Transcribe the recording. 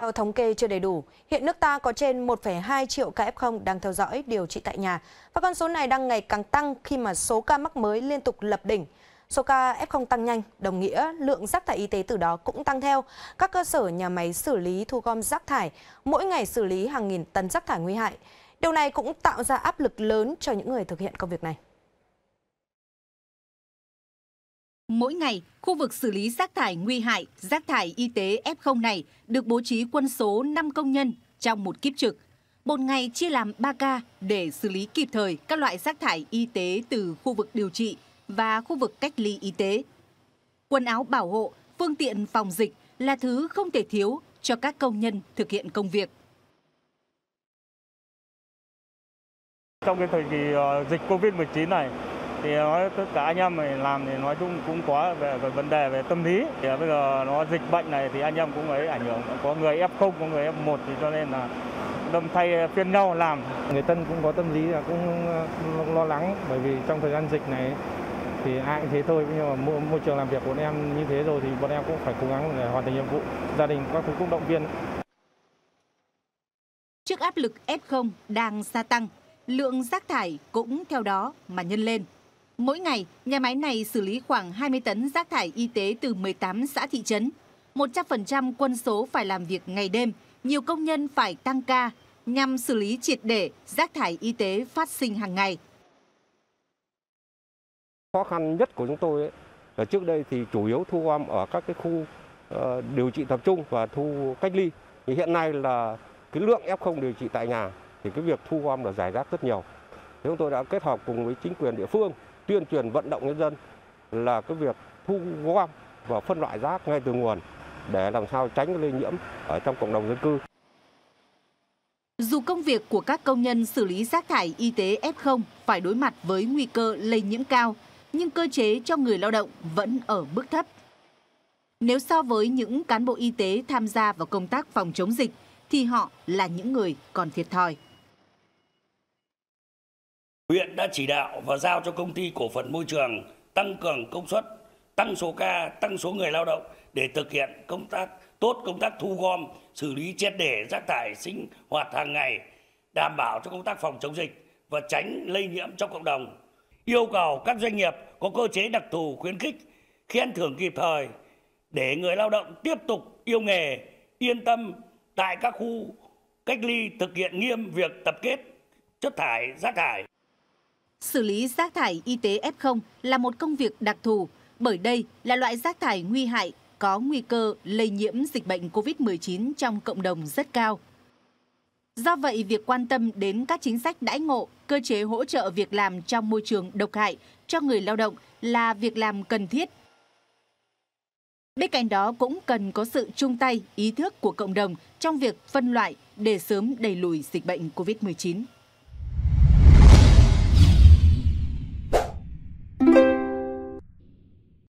Theo thống kê chưa đầy đủ, hiện nước ta có trên 1,2 triệu ca F0 đang theo dõi điều trị tại nhà và con số này đang ngày càng tăng khi mà số ca mắc mới liên tục lập đỉnh. Số ca F0 tăng nhanh, đồng nghĩa lượng rác thải y tế từ đó cũng tăng theo. Các cơ sở nhà máy xử lý thu gom rác thải mỗi ngày xử lý hàng nghìn tấn rác thải nguy hại. Điều này cũng tạo ra áp lực lớn cho những người thực hiện công việc này. Mỗi ngày, khu vực xử lý rác thải nguy hại, rác thải y tế F0 này được bố trí quân số 5 công nhân trong một kiếp trực. Một ngày chia làm 3 ca để xử lý kịp thời các loại rác thải y tế từ khu vực điều trị và khu vực cách ly y tế. Quần áo bảo hộ, phương tiện phòng dịch là thứ không thể thiếu cho các công nhân thực hiện công việc. Trong cái thời kỳ ờ, dịch Covid-19 này thì nói tất cả anh em mình làm thì nói chung cũng có về, về vấn đề về tâm lý. Thì bây giờ nó dịch bệnh này thì anh em cũng ấy ảnh hưởng. Có người F0 có người F1 thì cho nên là đâm thay phiên nhau làm. Người tân cũng có tâm lý là cũng lo lắng. Bởi vì trong thời gian dịch này thì ai cũng thế thôi. Nhưng mà môi, môi trường làm việc của bọn em như thế rồi thì bọn em cũng phải cố gắng để hoàn thành nhiệm vụ. Gia đình các thứ cũng động viên. Trước áp lực F0 đang gia tăng, lượng rác thải cũng theo đó mà nhân lên. Mỗi ngày, nhà máy này xử lý khoảng 20 tấn rác thải y tế từ 18 xã thị trấn. 100% quân số phải làm việc ngày đêm, nhiều công nhân phải tăng ca nhằm xử lý triệt để rác thải y tế phát sinh hàng ngày. Khó khăn nhất của chúng tôi ấy, là trước đây thì chủ yếu thu gom ở các cái khu uh, điều trị tập trung và thu cách ly. Thì hiện nay là cái lượng F0 điều trị tại nhà thì cái việc thu gom là giải rác rất nhiều. Chúng tôi đã kết hợp cùng với chính quyền địa phương tuyên truyền vận động nhân dân là cái việc thu gom và phân loại rác ngay từ nguồn để làm sao tránh lây nhiễm ở trong cộng đồng dân cư. Dù công việc của các công nhân xử lý rác thải y tế F0 phải đối mặt với nguy cơ lây nhiễm cao, nhưng cơ chế cho người lao động vẫn ở mức thấp. Nếu so với những cán bộ y tế tham gia vào công tác phòng chống dịch, thì họ là những người còn thiệt thòi. Huyện đã chỉ đạo và giao cho công ty cổ phần môi trường tăng cường công suất, tăng số ca, tăng số người lao động để thực hiện công tác tốt công tác thu gom, xử lý triệt để rác thải sinh hoạt hàng ngày, đảm bảo cho công tác phòng chống dịch và tránh lây nhiễm trong cộng đồng. Yêu cầu các doanh nghiệp có cơ chế đặc thù khuyến khích, khen thưởng kịp thời để người lao động tiếp tục yêu nghề, yên tâm tại các khu cách ly thực hiện nghiêm việc tập kết chất thải, rác thải. Xử lý rác thải y tế F0 là một công việc đặc thù bởi đây là loại rác thải nguy hại có nguy cơ lây nhiễm dịch bệnh COVID-19 trong cộng đồng rất cao. Do vậy, việc quan tâm đến các chính sách đãi ngộ, cơ chế hỗ trợ việc làm trong môi trường độc hại cho người lao động là việc làm cần thiết. Bên cạnh đó cũng cần có sự chung tay, ý thức của cộng đồng trong việc phân loại để sớm đẩy lùi dịch bệnh COVID-19.